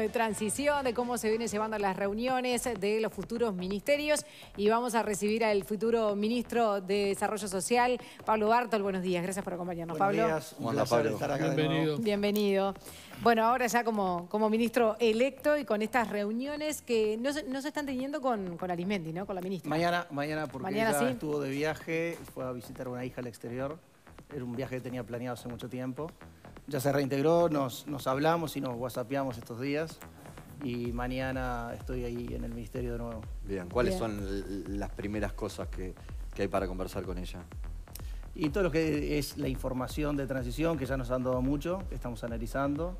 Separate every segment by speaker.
Speaker 1: de transición, de cómo se vienen llevando las reuniones de los futuros ministerios y vamos a recibir al futuro ministro de Desarrollo Social, Pablo Bartol. Buenos días, gracias por acompañarnos,
Speaker 2: Buenos
Speaker 1: Pablo.
Speaker 2: días, un placer estar acá de nuevo.
Speaker 3: Bienvenido.
Speaker 1: Bueno, ahora ya como, como ministro electo y con estas reuniones que no se, no se están teniendo con, con Arismendi, ¿no? Con la ministra.
Speaker 2: Mañana, mañana porque
Speaker 1: Mañana
Speaker 2: ella
Speaker 1: sí.
Speaker 2: estuvo de viaje, fue a visitar a una hija al exterior. Era un viaje que tenía planeado hace mucho tiempo. Ya se reintegró, nos, nos hablamos y nos whatsappeamos estos días. Y mañana estoy ahí en el ministerio de nuevo.
Speaker 4: Bien, ¿cuáles
Speaker 1: Bien.
Speaker 4: son las primeras cosas que, que hay para conversar con ella?
Speaker 2: Y todo lo que es la información de transición, que ya nos han dado mucho, que estamos analizando.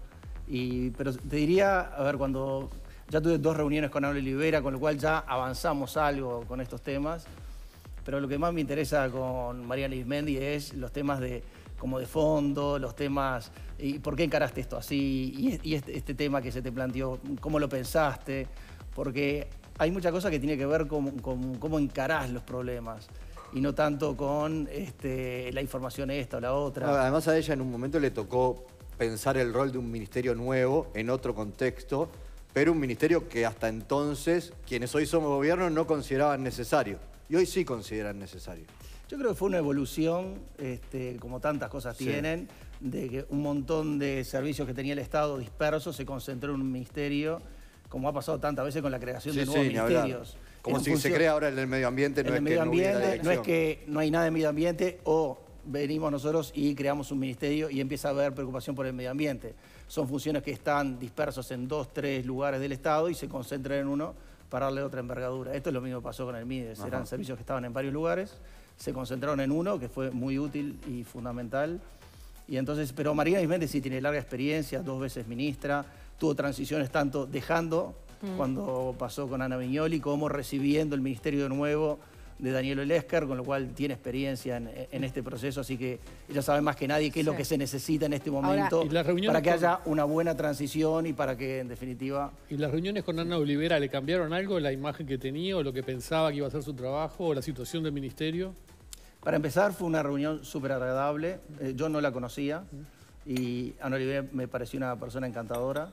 Speaker 2: Y, pero te diría, a ver, cuando ya tuve dos reuniones con Ana Olivera, con lo cual ya avanzamos algo con estos temas. Pero lo que más me interesa con Mariana Ismendi es los temas de como de fondo, los temas, y por qué encaraste esto así, y, es- y este, tema que se te planteó, cómo lo pensaste, porque hay mucha cosa que tiene que ver con, cómo encarás los problemas, y no tanto con este, la información esta o la otra.
Speaker 4: Además a ella en un momento le tocó pensar el rol de un ministerio nuevo en otro contexto, pero un ministerio que hasta entonces quienes hoy somos gobierno no consideraban necesario. Y hoy sí consideran necesario.
Speaker 2: Yo creo que fue una evolución, este, como tantas cosas
Speaker 4: Sí.
Speaker 2: tienen, de que un montón de servicios que tenía el Estado dispersos se concentró en un ministerio, como ha pasado tantas veces con la creación de
Speaker 4: Sí,
Speaker 2: nuevos
Speaker 4: sí,
Speaker 2: ministerios.
Speaker 4: Como si se
Speaker 2: función-
Speaker 4: crea ahora el del medio ambiente, no
Speaker 2: en
Speaker 4: es
Speaker 2: el
Speaker 4: que
Speaker 2: medio
Speaker 4: no
Speaker 2: ambiente, no es que no hay nada en medio ambiente o venimos nosotros y creamos un ministerio y empieza a haber preocupación por el medio ambiente. Son funciones que están dispersos en dos, tres lugares del Estado y se concentran en uno para darle otra envergadura. Esto es lo mismo que pasó con el MIDES.
Speaker 4: Ajá.
Speaker 2: Eran servicios que estaban en varios lugares, se concentraron en uno, que fue muy útil y fundamental. Y entonces, pero María Isméndez sí tiene larga experiencia, dos veces ministra, tuvo transiciones tanto dejando cuando pasó con Ana Viñoli como recibiendo el ministerio de nuevo de Daniel Olesker, con lo cual tiene experiencia en, en este proceso, así que ella sabe más que nadie qué es lo que se necesita en este momento
Speaker 3: ¿Y las reuniones
Speaker 2: para que
Speaker 3: con-
Speaker 2: haya una buena transición y para que en definitiva
Speaker 3: ¿Y las reuniones con Ana Olivera le cambiaron algo, la imagen que tenía o lo que pensaba que iba a ser su trabajo o la situación del ministerio?
Speaker 2: Para empezar, fue una reunión súper agradable. Eh, yo no la conocía y Ana Oliver me pareció una persona encantadora,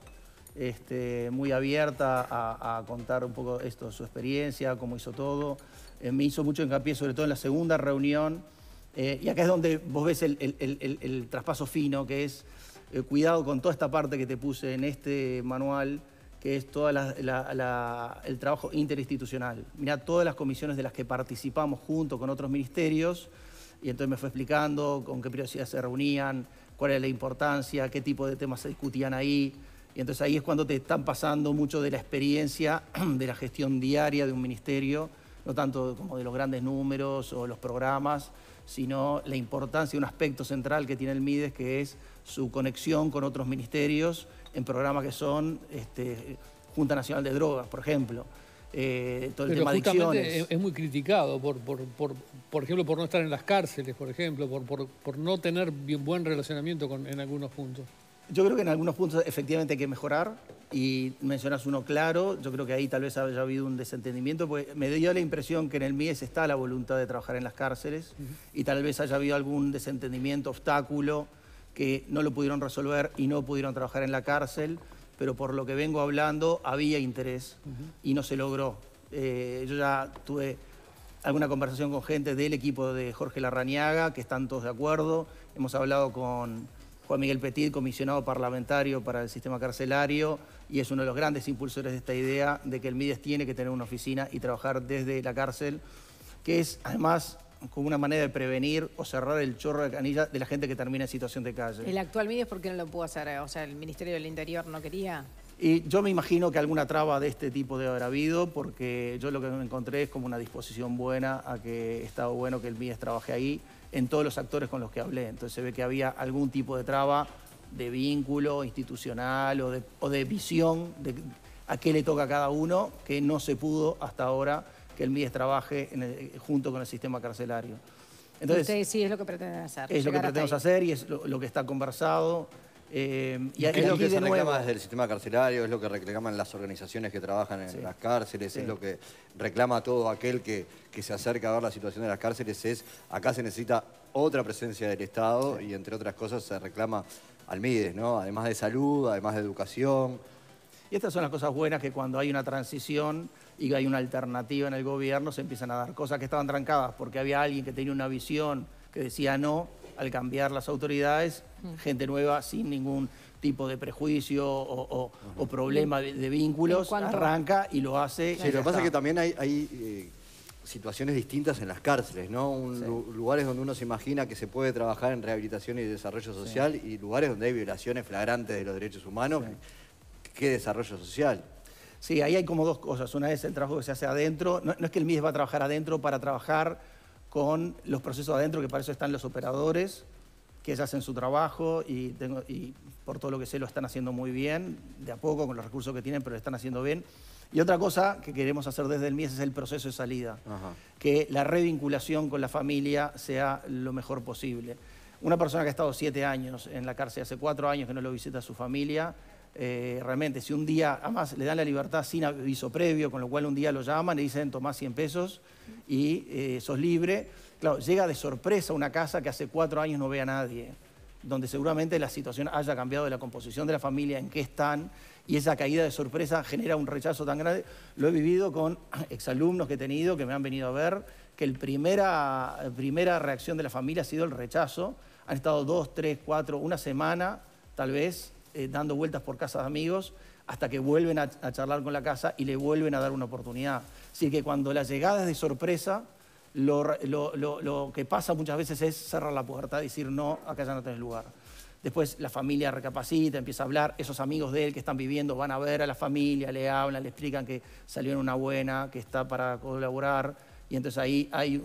Speaker 2: este, muy abierta a, a contar un poco esto, su experiencia, cómo hizo todo. Eh, me hizo mucho hincapié, sobre todo en la segunda reunión. Eh, y acá es donde vos ves el, el- el- el- traspaso fino, que es eh, cuidado con toda esta parte que te puse en este manual, que es todo el trabajo interinstitucional. Mirá todas las comisiones de las que participamos junto con otros ministerios, y entonces me fue explicando con qué prioridad se reunían, cuál era la importancia, qué tipo de temas se discutían ahí. Y entonces ahí es cuando te están pasando mucho de la experiencia de la gestión diaria de un ministerio, no tanto como de los grandes números o los programas, sino la importancia, un aspecto central que tiene el MIDES, que es su conexión con otros ministerios en programas que son este, Junta Nacional de Drogas, por ejemplo, eh, todo el
Speaker 3: Pero
Speaker 2: tema de
Speaker 3: justamente
Speaker 2: adicciones.
Speaker 3: es, es muy criticado, por, por, por, por ejemplo, por no estar en las cárceles, por ejemplo, por, por, por no tener bien buen relacionamiento con, en algunos puntos.
Speaker 2: Yo creo que en algunos puntos efectivamente hay que mejorar y mencionas uno claro, yo creo que ahí tal vez haya habido un desentendimiento, porque me dio la impresión que en el MIES está la voluntad de trabajar en las cárceles y tal vez haya habido algún desentendimiento, obstáculo, que no lo pudieron resolver y no pudieron trabajar en la cárcel, pero por lo que vengo hablando había interés y no se logró. Eh, yo ya tuve alguna conversación con gente del equipo de Jorge Larrañaga, que están todos de acuerdo. Hemos hablado con Juan Miguel Petit, comisionado parlamentario para el sistema carcelario, y es uno de los grandes impulsores de esta idea de que el MIDES tiene que tener una oficina y trabajar desde la cárcel, que es además como una manera de prevenir o cerrar el chorro de canilla de la gente que termina en situación de calle.
Speaker 1: El actual MIDES, ¿por qué no lo pudo hacer? O sea, el Ministerio del Interior no quería.
Speaker 2: Y yo me imagino que alguna traba de este tipo debe haber habido, porque yo lo que me encontré es como una disposición buena a que estaba bueno que el MIES trabaje ahí en todos los actores con los que hablé. Entonces se ve que había algún tipo de traba de vínculo institucional o de, o de visión de a qué le toca a cada uno, que no se pudo hasta ahora que el MIES trabaje en el- junto con el sistema carcelario. Entonces,
Speaker 1: Ustedes sí es lo que pretenden hacer.
Speaker 2: es lo que pretendemos hacer y es lo, lo que está conversado. Eh, y
Speaker 4: es lo que se reclama desde el sistema carcelario, es lo que reclaman las organizaciones que trabajan en
Speaker 2: Sí.
Speaker 4: las cárceles,
Speaker 2: Sí.
Speaker 4: es lo que reclama todo aquel que, que se acerca a ver la situación de las cárceles, es acá se necesita otra presencia del Estado y entre otras cosas se reclama al MIDES, ¿no? Además de salud, además de educación.
Speaker 2: Y estas son las cosas buenas que cuando hay una transición y hay una alternativa en el gobierno se empiezan a dar cosas que estaban trancadas porque había alguien que tenía una visión que decía no al cambiar las autoridades, gente nueva sin ningún tipo de prejuicio o, problema de, vínculos, arranca y lo hace.
Speaker 4: Sí, lo que pasa es que también hay, eh, situaciones distintas en las cárceles, ¿no? Lugares donde uno se imagina que se puede trabajar en rehabilitación y desarrollo social y lugares donde hay violaciones flagrantes de los derechos humanos. ¿Qué desarrollo social?
Speaker 2: Sí, ahí hay como dos cosas. Una es el trabajo que se hace adentro. No, es que el MIDES va a trabajar adentro para trabajar con los procesos adentro, que para eso están los operadores, que ellos hacen su trabajo y, tengo, y por todo lo que sé lo están haciendo muy bien, de a poco, con los recursos que tienen, pero lo están haciendo bien. Y otra cosa que queremos hacer desde el MIES es el proceso de salida, que la revinculación con la familia sea lo mejor posible. Una persona que ha estado siete años en la cárcel, hace cuatro años que no lo visita a su familia, eh, realmente si un día, además le dan la libertad sin aviso previo, con lo cual un día lo llaman, y dicen tomás 100 pesos y eh, sos libre, claro, llega de sorpresa a una casa que hace cuatro años no ve a nadie donde seguramente la situación haya cambiado de la composición de la familia, en qué están, y esa caída de sorpresa genera un rechazo tan grande. Lo he vivido con exalumnos que he tenido, que me han venido a ver, que la primera, primera reacción de la familia ha sido el rechazo. Han estado dos, tres, cuatro, una semana, tal vez, eh, dando vueltas por casas de amigos, hasta que vuelven a, charlar con la casa y le vuelven a dar una oportunidad. Así que cuando la llegada es de sorpresa, lo, que pasa muchas veces es cerrar la puerta, decir no, acá ya no tenés lugar. Después la familia recapacita, empieza a hablar, esos amigos de él que están viviendo van a ver a la familia, le hablan, le explican que salió en una buena, que está para colaborar, y entonces ahí hay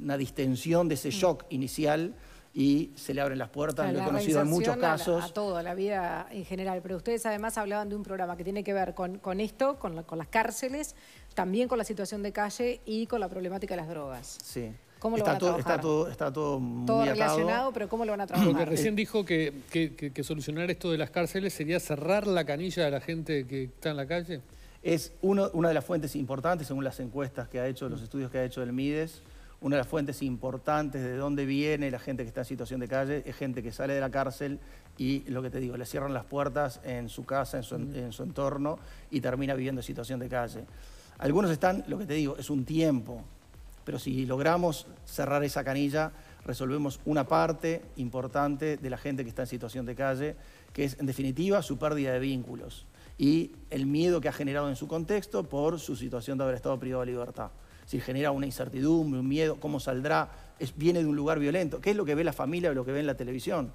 Speaker 2: una distensión de ese mm. shock inicial y se le abren las puertas, lo he conocido en muchos casos.
Speaker 1: A, a, todo, a la vida en general. Pero ustedes además hablaban de un programa que tiene que ver con, con esto, con, con, las cárceles, también con la situación de calle y con la problemática de las drogas.
Speaker 2: Sí.
Speaker 1: ¿Cómo lo
Speaker 2: está
Speaker 1: van a todo,
Speaker 2: Está todo, está todo muy
Speaker 1: Todo relacionado, pero ¿cómo lo van a trabajar?
Speaker 3: Porque recién dijo que, que, solucionar esto de las cárceles sería cerrar la canilla de la gente que está en la calle.
Speaker 2: Es uno, una de las fuentes importantes, según las encuestas que ha hecho, los estudios que ha hecho el MIDES, una de las fuentes importantes de dónde viene la gente que está en situación de calle es gente que sale de la cárcel y lo que te digo, le cierran las puertas en su casa, en su, entorno y termina viviendo en situación de calle. Algunos están, lo que te digo, es un tiempo, pero si logramos cerrar esa canilla, resolvemos una parte importante de la gente que está en situación de calle, que es en definitiva su pérdida de vínculos y el miedo que ha generado en su contexto por su situación de haber estado privado de libertad si genera una incertidumbre, un miedo, cómo saldrá, es, viene de un lugar violento. ¿Qué es lo que ve la familia o lo que ve en la televisión?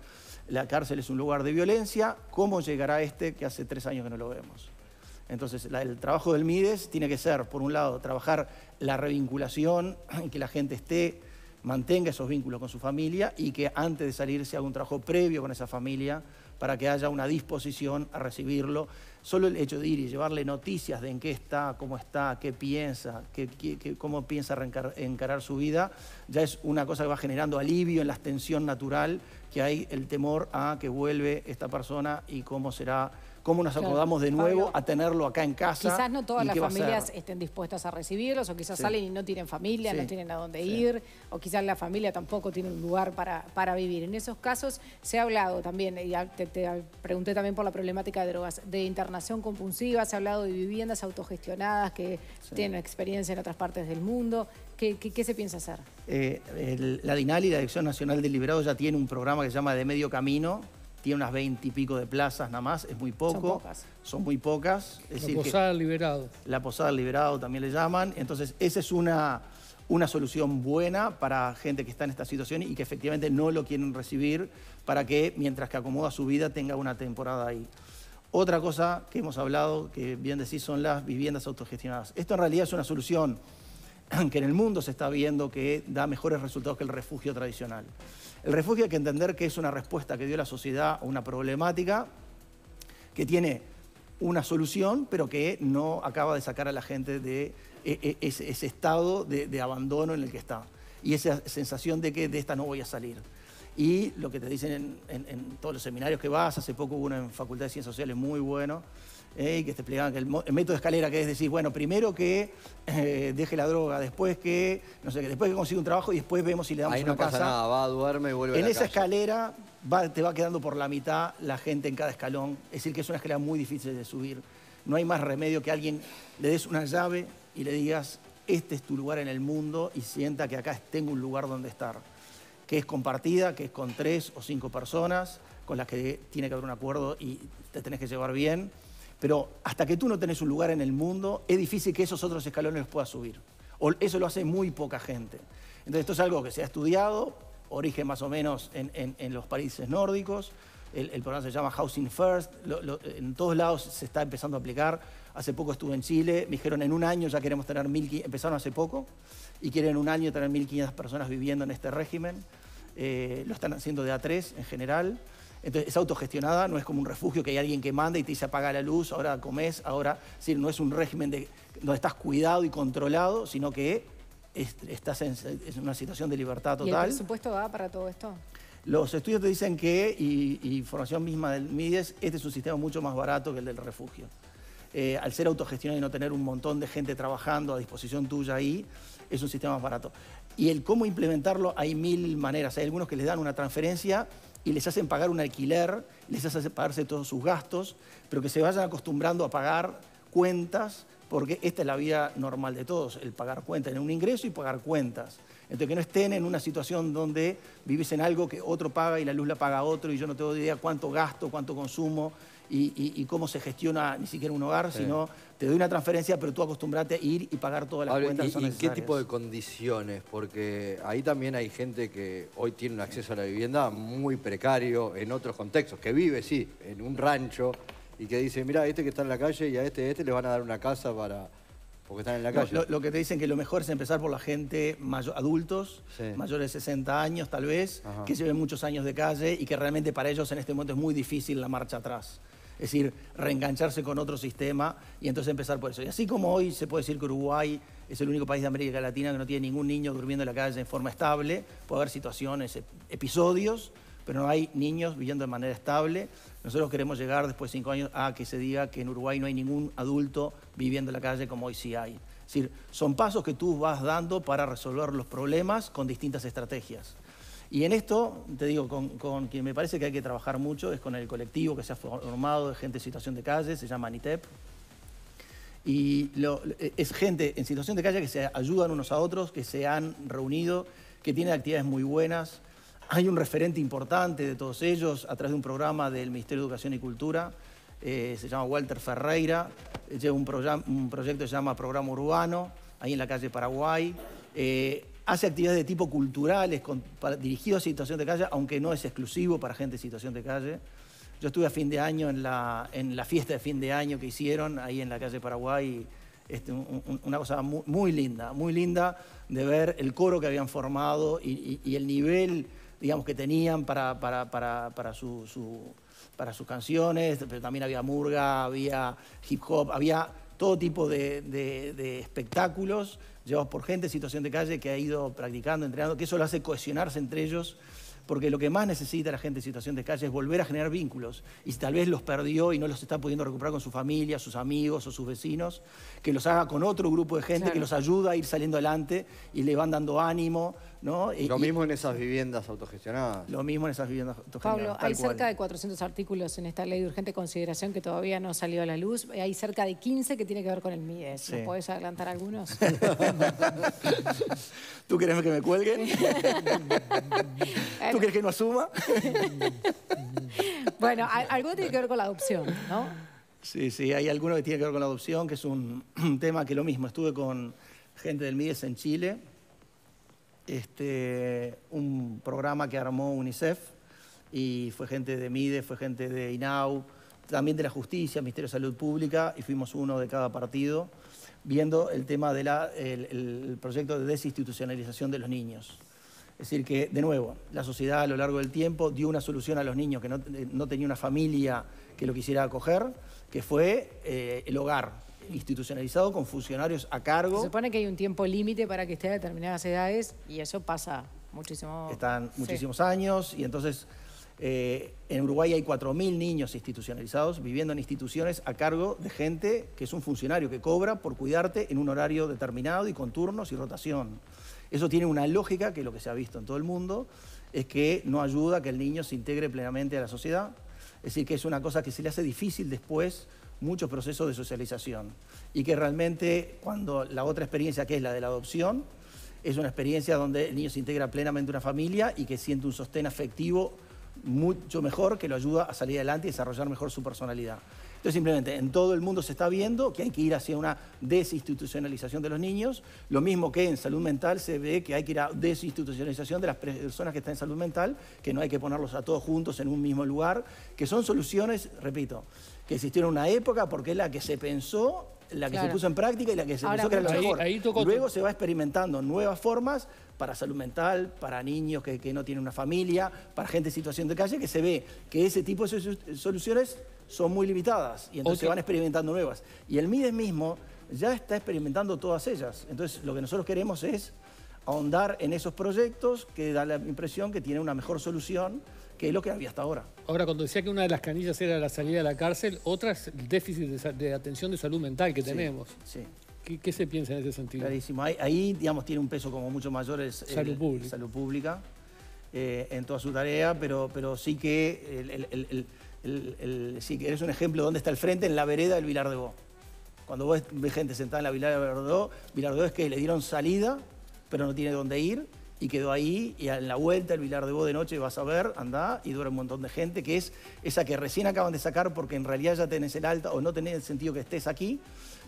Speaker 2: La cárcel es un lugar de violencia, ¿cómo llegará este que hace tres años que no lo vemos? Entonces, el trabajo del MIDES tiene que ser, por un lado, trabajar la revinculación, que la gente esté, mantenga esos vínculos con su familia y que antes de salir se haga un trabajo previo con esa familia para que haya una disposición a recibirlo. Solo el hecho de ir y llevarle noticias de en qué está, cómo está, qué piensa, qué, cómo piensa encarar su vida, ya es una cosa que va generando alivio en la tensión natural que hay el temor a que vuelve esta persona y cómo será cómo nos acomodamos de nuevo a tenerlo acá en casa.
Speaker 1: Quizás no todas las familias estén dispuestas a recibirlos, o quizás salen y no tienen familia, no tienen a dónde ir, o quizás la familia tampoco tiene un lugar para, para vivir. En esos casos se ha hablado también, y te, pregunté también por la problemática de drogas, de internación compulsiva, se ha hablado de viviendas autogestionadas que tienen experiencia en otras partes del mundo. ¿Qué, se piensa hacer?
Speaker 2: Eh, la DINAL y la Dirección Nacional del Liberado ya tiene un programa que se llama De Medio Camino, tiene unas 20 y pico de plazas nada más, es muy poco. Son
Speaker 1: pocas.
Speaker 2: Son muy pocas.
Speaker 3: la posada liberado.
Speaker 2: La posada liberado también le llaman. Entonces, esa es una, una solución buena para gente que está en esta situación y que efectivamente no lo quieren recibir para que mientras que acomoda su vida tenga una temporada ahí. Otra cosa que hemos hablado, que bien decís, son las viviendas autogestionadas. Esto en realidad es una solución que en el mundo se está viendo que da mejores resultados que el refugio tradicional. El refugio hay que entender que es una respuesta que dio la sociedad a una problemática que tiene una solución, pero que no acaba de sacar a la gente de e, e, ese, estado de, abandono en el que está. Y esa sensación de que de esta no voy a salir. Y lo que te dicen en, en todos los seminarios que vas, hace poco hubo uno en Facultad de Ciencias Sociales muy bueno, eh, que te explicaban que el, método de escalera, que es decir, bueno, primero que eh, deje la droga, después que, no sé, que después que consiga un trabajo y después vemos si le damos
Speaker 4: Ahí
Speaker 2: no
Speaker 4: pasa nada, va, duerme y vuelve
Speaker 2: En
Speaker 4: a
Speaker 2: esa escalera te va quedando por la mitad la gente en cada escalón, es decir, que es una escalera muy difícil de subir. no hay más remedio que alguien le des una llave y le digas, este es tu lugar en el mundo y sienta que acá tengo un lugar donde estar, que es compartida, que es con tres o cinco personas, con las que tiene que haber un acuerdo y te tenés que llevar bien. Pero hasta que tú no tenés un lugar en el mundo, es difícil que esos otros escalones los puedas subir. O eso lo hace muy poca gente. Entonces esto es algo que se ha estudiado, origen más o menos en, los países nórdicos. El, programa se llama Housing First. en todos lados se está empezando a aplicar. Hace poco estuve en Chile, me dijeron en un año ya queremos tener 1.500, empezaron hace poco, y quieren en un año tener 1.500 personas viviendo en este régimen. Eh, lo están haciendo de A3 en general. Entonces es autogestionada, no es como un refugio que hay alguien que manda y te dice apaga la luz, ahora comes, ahora... Es no es un régimen de, donde estás cuidado y controlado, sino que estás en, una situación de libertad total.
Speaker 1: ¿Y el presupuesto da para todo esto?
Speaker 2: Los estudios te dicen que, y, información misma del MIDES, este es un sistema mucho más barato que el del refugio. Eh, al ser autogestionado y no tener un montón de gente trabajando a disposición tuya ahí, es un sistema más barato. Y el cómo implementarlo, hay mil maneras. Hay algunos que les dan una transferencia y les hacen pagar un alquiler, les hacen pagarse todos sus gastos, pero que se vayan acostumbrando a pagar cuentas porque esta es la vida normal de todos, el pagar cuentas, tener un ingreso y pagar cuentas. Entonces, que no estén en una situación donde vives en algo que otro paga y la luz la paga otro y yo no tengo idea cuánto gasto, cuánto consumo y, cómo se gestiona ni siquiera un hogar, sino te doy una transferencia, pero tú acostumbrate a ir y pagar todas las cuentas.
Speaker 4: ¿Y, ¿Y qué tipo de condiciones? Porque ahí también hay gente que hoy tiene un acceso a la vivienda muy precario en otros contextos, que vive, sí, en un rancho, y que dice, mira, este que está en la calle y a este, este le van a dar una casa para... Porque están en la calle.
Speaker 2: lo, que te dicen que lo mejor es empezar por la gente mayor, adultos, mayores de 60 años tal vez, que lleven muchos años de calle y que realmente para ellos en este momento es muy difícil la marcha atrás. Es decir, reengancharse con otro sistema y entonces empezar por eso. Y así como hoy se puede decir que Uruguay es el único país de América Latina que no tiene ningún niño durmiendo en la calle en forma estable, puede haber situaciones, episodios pero no hay niños viviendo de manera estable. Nosotros queremos llegar después de cinco años a que se diga que en Uruguay no hay ningún adulto viviendo en la calle como hoy sí hay. Es decir, son pasos que tú vas dando para resolver los problemas con distintas estrategias. Y en esto, te digo, con, quien me parece que hay que trabajar mucho es con el colectivo que se ha formado de gente en situación de calle, se llama ANITEP. Y es gente en situación de calle que se ayudan unos a otros, que se han reunido, que tienen actividades muy buenas, hay un referente importante de todos ellos a través de un programa del Ministerio de Educación y Cultura, eh, se llama Walter Ferreira, lleva un, un, proyecto que se llama Programa Urbano, ahí en la calle Paraguay. Eh, hace actividades de tipo culturales dirigidas a situación de calle, aunque no es exclusivo para gente en situación de calle. Yo estuve a fin de año en la, en la fiesta de fin de año que hicieron ahí en la calle Paraguay. Este, una cosa muy, linda, muy linda de ver el coro que habían formado y, el nivel digamos, que tenían para, para, para, para, su, para sus canciones, pero también había murga, había hip hop, había todo tipo de, espectáculos llevados por gente en situación de calle que ha ido practicando, entrenando, que eso lo hace cohesionarse entre ellos porque lo que más necesita la gente en situación de calle es volver a generar vínculos. Y si tal vez los perdió y no los está pudiendo recuperar con su familia, sus amigos o sus vecinos, que los haga con otro grupo de gente que los ayuda a ir saliendo adelante y le van dando ánimo. ¿no?
Speaker 4: lo mismo en esas viviendas autogestionadas.
Speaker 2: Lo mismo en esas viviendas autogestionadas.
Speaker 1: Pablo, hay cerca de 400 artículos en esta ley de urgente consideración que todavía no salió a la luz. Hay cerca de 15 que tiene que ver con el MIDES. ¿Nos podés adelantar algunos?
Speaker 2: ¿Tú querés que me cuelguen? ¿Tú quieres que no asuma?
Speaker 1: bueno, alguno tiene que ver con la adopción, ¿no?
Speaker 2: Sí, sí, hay alguno que tiene que ver con la adopción, que es un, tema que lo mismo. Estuve con gente del MIDES en Chile, este, un programa que armó UNICEF y fue gente de MIDES, fue gente de INAU, también de la Justicia, Ministerio de Salud Pública, y fuimos uno de cada partido, viendo el tema del proyecto de desinstitucionalización de los niños. Es decir, que, de nuevo, la sociedad a lo largo del tiempo dio una solución a los niños que no, no tenían una familia que lo quisiera acoger, que fue eh, el hogar institucionalizado con funcionarios a cargo.
Speaker 1: Se supone que hay un tiempo límite para que esté a determinadas edades y eso pasa muchísimo.
Speaker 2: Están muchísimos años y entonces eh, en Uruguay hay 4.000 niños institucionalizados viviendo en instituciones a cargo de gente que es un funcionario que cobra por cuidarte en un horario determinado y con turnos y rotación. Eso tiene una lógica que lo que se ha visto en todo el mundo es que no ayuda a que el niño se integre plenamente a la sociedad. Es decir, que es una cosa que se le hace difícil después muchos procesos de socialización. Y que realmente cuando la otra experiencia, que es la de la adopción, es una experiencia donde el niño se integra plenamente en una familia y que siente un sostén afectivo mucho mejor que lo ayuda a salir adelante y desarrollar mejor su personalidad. Entonces, simplemente en todo el mundo se está viendo que hay que ir hacia una desinstitucionalización de los niños, lo mismo que en salud mental se ve que hay que ir a desinstitucionalización de las personas que están en salud mental, que no hay que ponerlos a todos juntos en un mismo lugar, que son soluciones, repito, que existieron en una época porque es la que se pensó la que se puso en práctica y la que se pensó que era mejor. Luego se va experimentando nuevas formas para salud mental, para niños que, que, no tienen una familia, para gente en situación de calle, que se ve que ese tipo de soluciones son muy limitadas y entonces se van experimentando nuevas. Y el MIDES mismo ya está experimentando todas ellas. Entonces lo que nosotros queremos es ahondar en esos proyectos que da la impresión que tienen una mejor solución que es lo que había hasta ahora.
Speaker 3: Ahora, cuando decía que una de las canillas era la salida de la cárcel, otra es el déficit de, atención de salud mental que tenemos. Sí. ¿Qué, se piensa en ese sentido?
Speaker 2: Clarísimo. Ahí, digamos, tiene un peso como mucho mayor el,
Speaker 3: salud pública,
Speaker 2: salud pública eh, en toda su tarea, pero, pero sí que el, sí que eres un ejemplo de dónde está el frente, en la vereda del Vilar de Bo. Cuando vos ves gente sentada en la Vilar de Bo, Vilar de Bo es que le dieron salida, pero no tiene dónde ir, y quedó ahí, y en la vuelta el Vilar de Bo de noche vas a ver, anda, y dura un montón de gente, que es esa que recién acaban de sacar porque en realidad ya tenés el alta, o no tenés el sentido que estés aquí,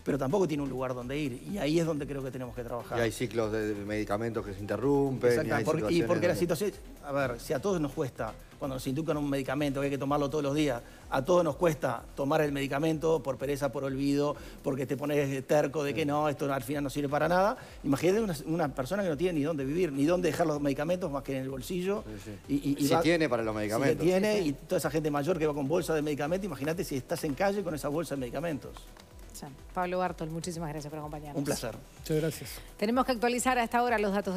Speaker 2: pero tampoco tiene un lugar donde ir. Y ahí es donde creo que tenemos que trabajar.
Speaker 4: Y hay ciclos de medicamentos que se interrumpen.
Speaker 2: Y, y porque la situación, a ver, si a todos nos cuesta, cuando nos inducan un medicamento que hay que tomarlo todos los días, a todos nos cuesta tomar el medicamento por pereza, por olvido, porque te pones terco de que no, esto al final no sirve para nada. Imagínate una, persona que no tiene ni dónde vivir, ni dónde dejar los medicamentos más que en el bolsillo.
Speaker 4: Y, si tiene para los medicamentos.
Speaker 2: Si tiene, y toda esa gente mayor que va con bolsa de medicamentos, imagínate si estás en calle con esa bolsa de medicamentos.
Speaker 1: Pablo Bartol, muchísimas gracias por acompañarnos.
Speaker 2: Un placer.
Speaker 3: Muchas gracias.
Speaker 1: Tenemos que actualizar a esta hora los datos.